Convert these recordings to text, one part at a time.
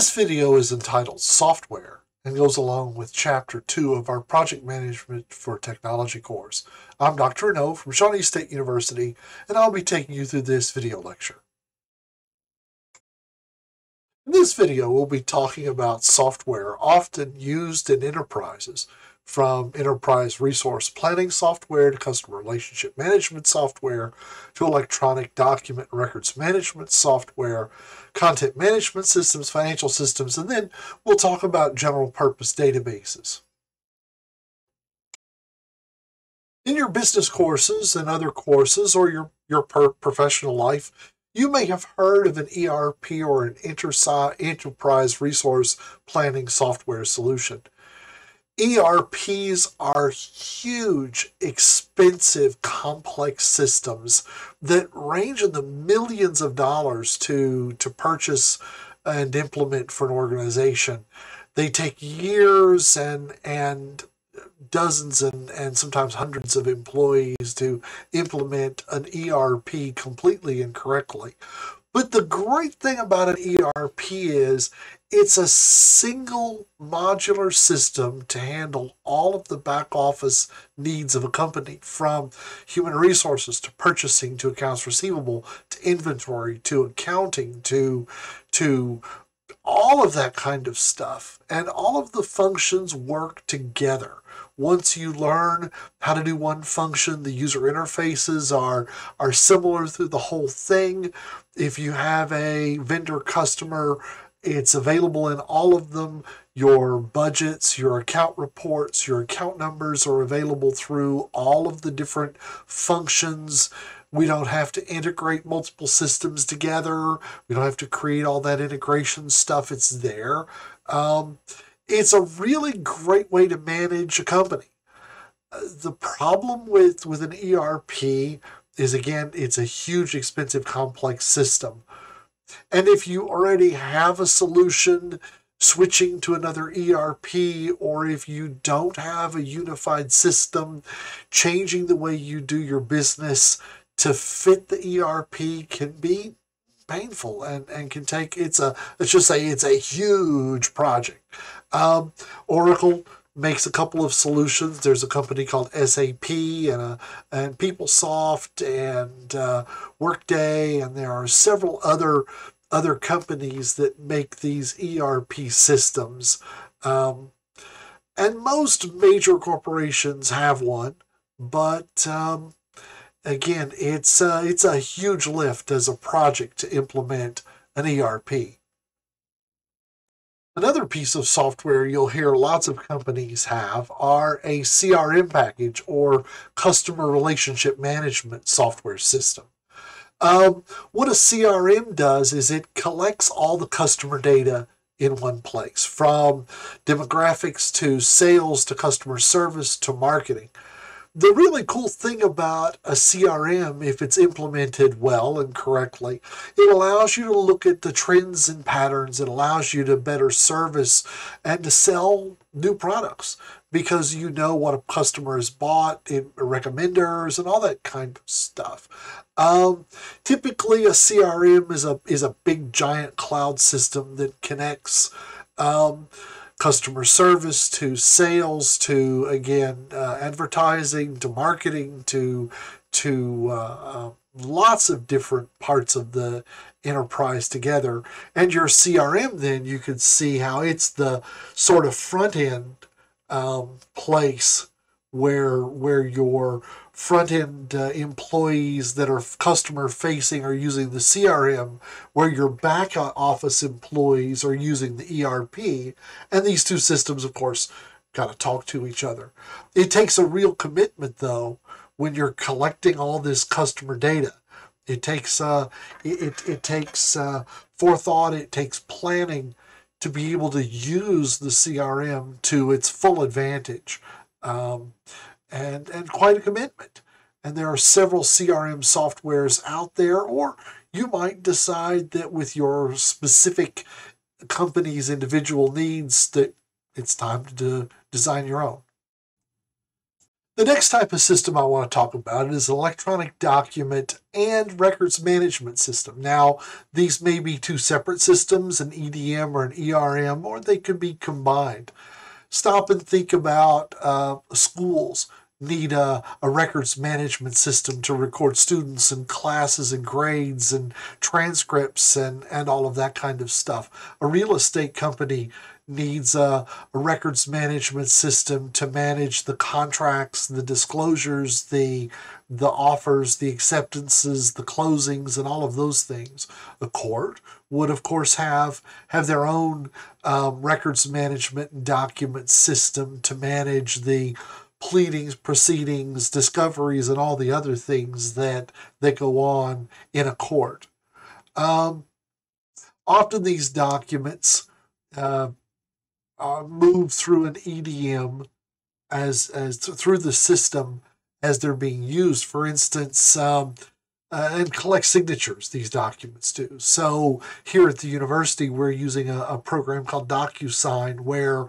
This video is entitled Software and goes along with Chapter 2 of our Project Management for Technology course. I'm Dr. Reneau from Shawnee State University, and I'll be taking you through this video lecture. In this video, we'll be talking about software often used in enterprises from enterprise resource planning software to customer relationship management software to electronic document records management software, content management systems, financial systems, and then we'll talk about general purpose databases. In your business courses and other courses or your, your professional life, you may have heard of an ERP or an enterprise resource planning software solution. ERPs are huge, expensive, complex systems that range in the millions of dollars to, to purchase and implement for an organization. They take years and and dozens and, and sometimes hundreds of employees to implement an ERP completely and correctly. But the great thing about an ERP is it's a single modular system to handle all of the back office needs of a company from human resources to purchasing to accounts receivable to inventory to accounting to to all of that kind of stuff and all of the functions work together once you learn how to do one function, the user interfaces are, are similar through the whole thing. If you have a vendor customer, it's available in all of them. Your budgets, your account reports, your account numbers are available through all of the different functions. We don't have to integrate multiple systems together. We don't have to create all that integration stuff. It's there. Um, it's a really great way to manage a company. Uh, the problem with, with an ERP is, again, it's a huge, expensive, complex system. And if you already have a solution, switching to another ERP, or if you don't have a unified system, changing the way you do your business to fit the ERP can be painful and, and can take it's a let's just say it's a huge project. Um, Oracle makes a couple of solutions. There's a company called SAP and a, and PeopleSoft and uh, Workday, and there are several other other companies that make these ERP systems. Um, and most major corporations have one, but um, again, it's uh, it's a huge lift as a project to implement an ERP. Another piece of software you'll hear lots of companies have are a CRM package or customer relationship management software system. Um, what a CRM does is it collects all the customer data in one place, from demographics to sales to customer service to marketing the really cool thing about a CRM, if it's implemented well and correctly, it allows you to look at the trends and patterns. It allows you to better service and to sell new products because you know what a customer has bought, in recommenders, and all that kind of stuff. Um, typically, a CRM is a is a big giant cloud system that connects. Um, customer service to sales to again uh, advertising to marketing to to uh, uh, lots of different parts of the enterprise together. And your crm then you can see how it's the sort of front end um, place where where your front end uh, employees that are customer facing are using the CRM, where your back office employees are using the ERP. And these two systems, of course, got to talk to each other. It takes a real commitment, though, when you're collecting all this customer data. It takes uh, it, it takes uh, forethought. It takes planning to be able to use the CRM to its full advantage. Um, and, and quite a commitment. And there are several CRM softwares out there, or you might decide that with your specific company's individual needs that it's time to design your own. The next type of system I want to talk about is electronic document and records management system. Now, these may be two separate systems, an EDM or an ERM, or they could be combined. Stop and think about uh, schools need a, a records management system to record students and classes and grades and transcripts and, and all of that kind of stuff. A real estate company needs a, a, records management system to manage the contracts, the disclosures, the the offers, the acceptances, the closings, and all of those things. The court would, of course, have have their own um, records management and document system to manage the pleadings, proceedings, discoveries, and all the other things that that go on in a court. Um, often these documents uh, uh, move through an EDM as as through the system as they're being used. For instance, um, uh, and collect signatures. These documents do. So here at the university, we're using a, a program called DocuSign, where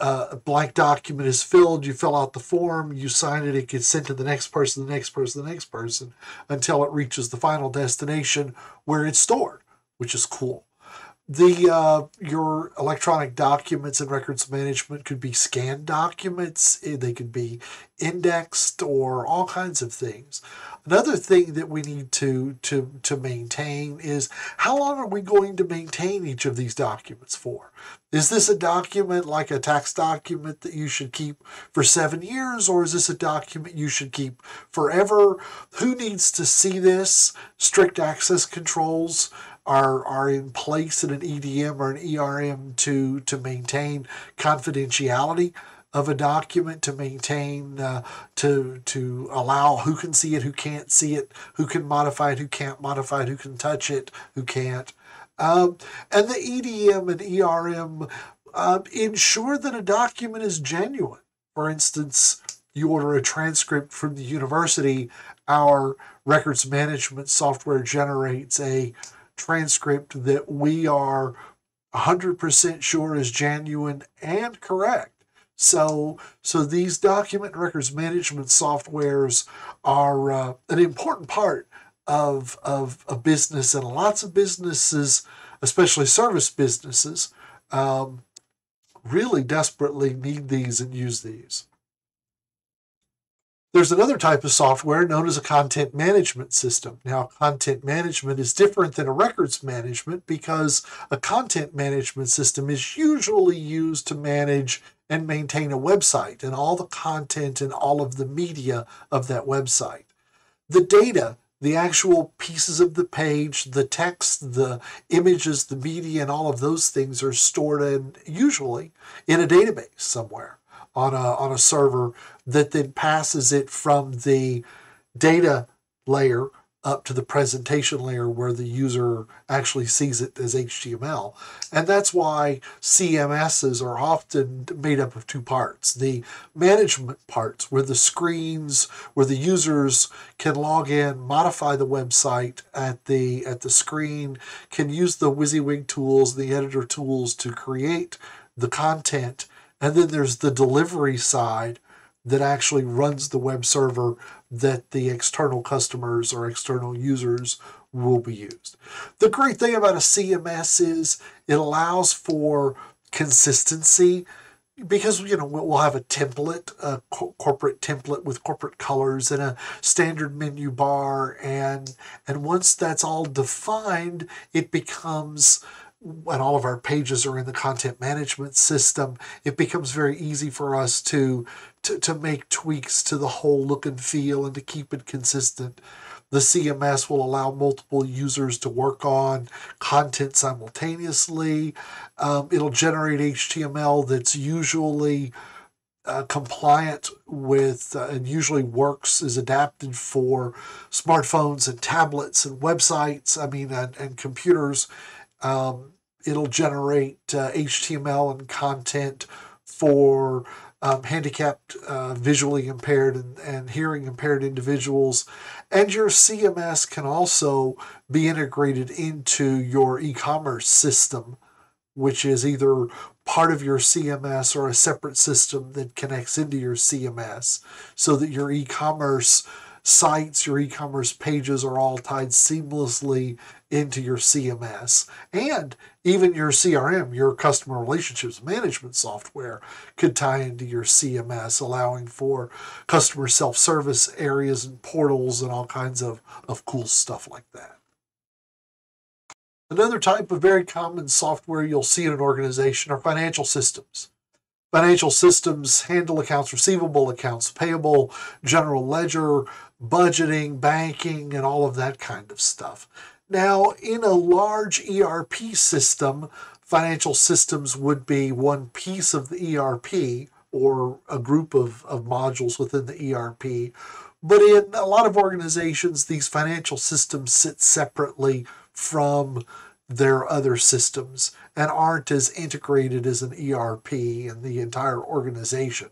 uh, a blank document is filled, you fill out the form, you sign it, it gets sent to the next person, the next person, the next person, until it reaches the final destination where it's stored, which is cool. The uh, your electronic documents and records management could be scanned documents. Eh, they could be indexed or all kinds of things. Another thing that we need to to to maintain is how long are we going to maintain each of these documents for? Is this a document like a tax document that you should keep for seven years, or is this a document you should keep forever? Who needs to see this? Strict access controls are are in place in an EDM or an ERM to to maintain confidentiality of a document to maintain uh, to to allow who can see it who can't see it who can modify it who can't modify it who can touch it who can't. Um, and the EDM and ERM uh, ensure that a document is genuine. For instance you order a transcript from the university our records management software generates a transcript that we are 100% sure is genuine and correct. So, so these document records management softwares are uh, an important part of, of a business, and lots of businesses, especially service businesses, um, really desperately need these and use these. There's another type of software known as a content management system. Now, content management is different than a records management because a content management system is usually used to manage and maintain a website and all the content and all of the media of that website. The data, the actual pieces of the page, the text, the images, the media, and all of those things are stored in usually in a database somewhere on a, on a server that then passes it from the data layer up to the presentation layer where the user actually sees it as HTML. And that's why CMSs are often made up of two parts. The management parts, where the screens, where the users can log in, modify the website at the at the screen, can use the WYSIWYG tools, the editor tools to create the content and then there's the delivery side that actually runs the web server that the external customers or external users will be used. The great thing about a CMS is it allows for consistency because you know we'll have a template, a co- corporate template with corporate colors and a standard menu bar, and and once that's all defined, it becomes when all of our pages are in the content management system, it becomes very easy for us to, to, to make tweaks to the whole look and feel and to keep it consistent. The CMS will allow multiple users to work on content simultaneously. Um, it'll generate HTML that's usually uh, compliant with uh, and usually works is adapted for smartphones and tablets and websites i mean and, and computers um, it'll generate uh, HTML and content for um, handicapped, uh, visually impaired, and, and hearing impaired individuals. And your CMS can also be integrated into your e commerce system which is either part of your CMS or a separate system that connects into your CMS so that your e commerce sites, your e commerce pages are all tied seamlessly into your CMS. And even your CRM, your customer relationships management software, could tie into your CMS, allowing for customer self service areas and portals and all kinds of, of cool stuff like that. Another type of very common software you'll see in an organization are financial systems. Financial systems handle accounts receivable, accounts payable, general ledger, budgeting, banking, and all of that kind of stuff. Now, in a large ERP system, financial systems would be one piece of the ERP or a group of, of modules within the ERP. But in a lot of organizations, these financial systems sit separately from their other systems and aren't as integrated as an ERP in the entire organization.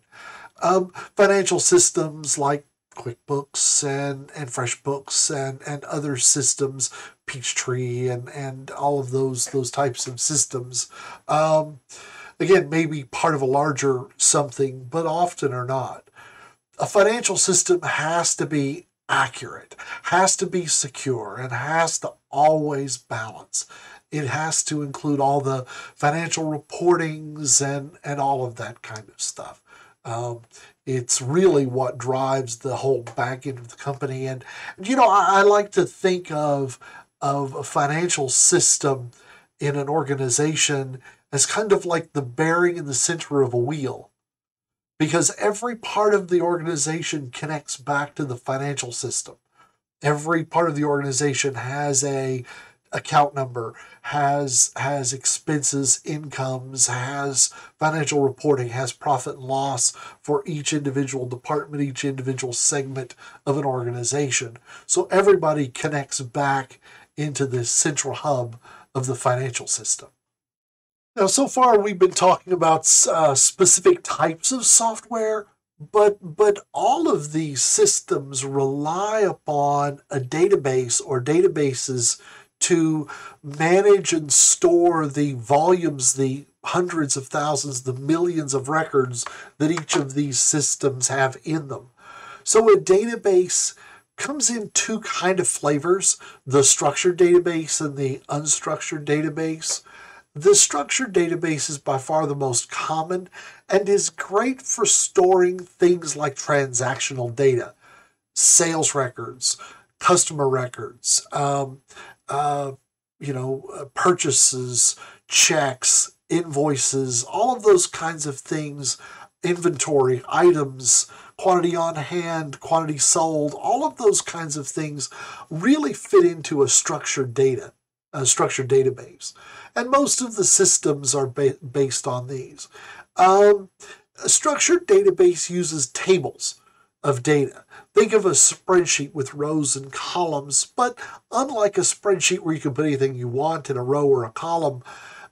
Um, financial systems like QuickBooks and, and FreshBooks and, and other systems, Peachtree and, and all of those those types of systems. Um, again, maybe part of a larger something, but often are not. A financial system has to be accurate, has to be secure, and has to always balance. It has to include all the financial reportings and, and all of that kind of stuff. Um, it's really what drives the whole back end of the company. And, you know, I, I like to think of, of a financial system in an organization as kind of like the bearing in the center of a wheel because every part of the organization connects back to the financial system. Every part of the organization has a account number, has has expenses, incomes, has financial reporting, has profit and loss for each individual department, each individual segment of an organization. So everybody connects back into this central hub of the financial system. Now, so far we've been talking about uh, specific types of software, but but all of these systems rely upon a database or databases to manage and store the volumes, the hundreds of thousands, the millions of records that each of these systems have in them. So a database comes in two kind of flavors, the structured database and the unstructured database. The structured database is by far the most common and is great for storing things like transactional data, sales records, customer records, um, uh, you know, uh, purchases, checks, invoices, all of those kinds of things, inventory, items, quantity on hand, quantity sold, all of those kinds of things really fit into a structured data, a structured database. And most of the systems are ba- based on these. Um, a structured database uses tables of data. Think of a spreadsheet with rows and columns, but unlike a spreadsheet where you can put anything you want in a row or a column,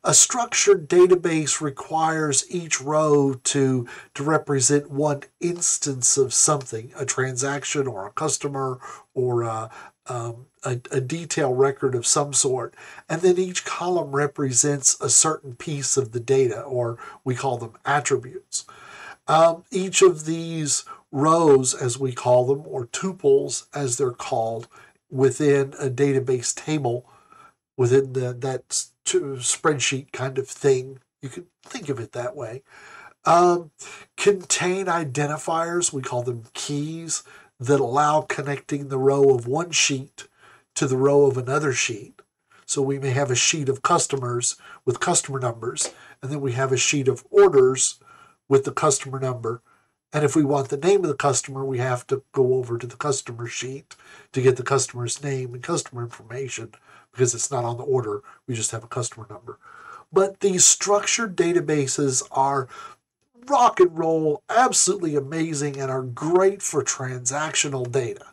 a structured database requires each row to, to represent one instance of something, a transaction or a customer or a, um, a, a detail record of some sort. And then each column represents a certain piece of the data, or we call them attributes. Um, each of these rows, as we call them, or tuples, as they're called, within a database table, within the, that spreadsheet kind of thing. You could think of it that way. Um, contain identifiers, we call them keys, that allow connecting the row of one sheet to the row of another sheet. So we may have a sheet of customers with customer numbers, and then we have a sheet of orders with the customer number. And if we want the name of the customer, we have to go over to the customer sheet to get the customer's name and customer information because it's not on the order. We just have a customer number. But these structured databases are rock and roll, absolutely amazing, and are great for transactional data.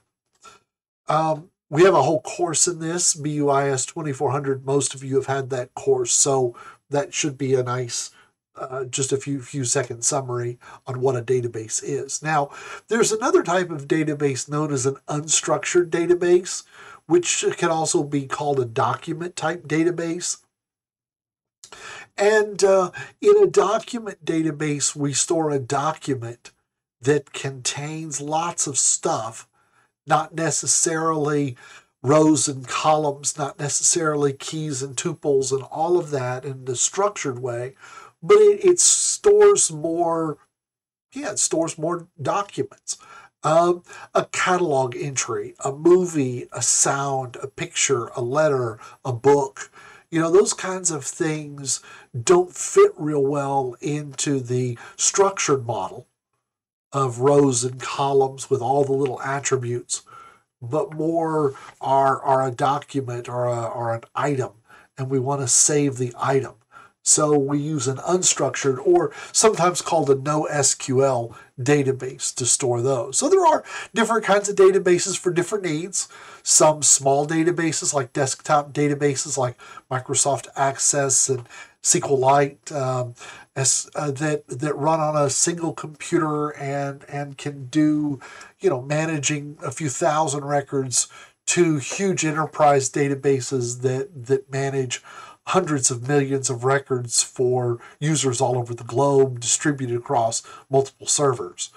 Um, we have a whole course in this, BUIS 2400. Most of you have had that course, so that should be a nice uh, just a few few second summary on what a database is. Now, there's another type of database known as an unstructured database, which can also be called a document type database. And uh, in a document database, we store a document that contains lots of stuff, not necessarily rows and columns, not necessarily keys and tuples and all of that in the structured way, but it, it stores more, yeah, it stores more documents. Um, a catalog entry, a movie, a sound, a picture, a letter, a book, you know, those kinds of things don't fit real well into the structured model of rows and columns with all the little attributes, but more are, are a document or, a, or an item, and we want to save the item. So we use an unstructured or sometimes called a NoSQL database to store those. So there are different kinds of databases for different needs. Some small databases like desktop databases like Microsoft Access and SQLite um, as, uh, that that run on a single computer and and can do you know managing a few thousand records to huge enterprise databases that that manage hundreds of millions of records for users all over the globe distributed across multiple servers.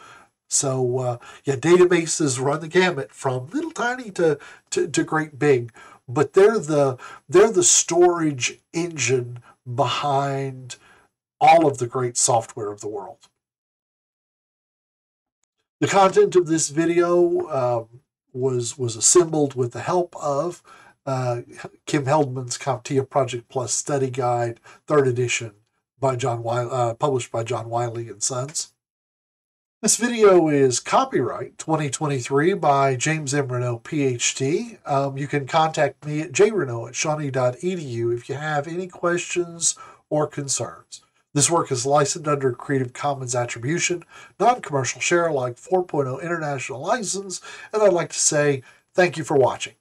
So uh, yeah, databases run the gamut from little tiny to, to, to great big, but they're the they're the storage engine behind all of the great software of the world. The content of this video um, was was assembled with the help of uh, Kim Heldman's CompTIA Project Plus Study Guide, third edition, by John Wiley, uh, published by John Wiley and Sons. This video is copyright 2023 by James M. Reneau, PhD. Um, you can contact me at jreneau at shawnee.edu if you have any questions or concerns. This work is licensed under Creative Commons Attribution, non-commercial share alike 4.0 international license, and I'd like to say thank you for watching.